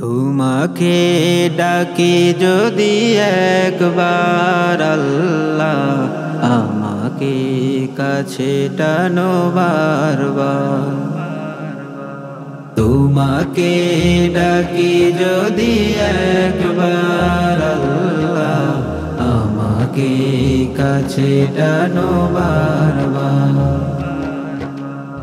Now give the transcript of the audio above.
তোমাকে ডাকি যদি একবার আল্লাহ আমাকে কাছে টানো বারবার। তোমাকে ডাকি যদি একবার আল্লাহ আমাকে কাছে টানো বার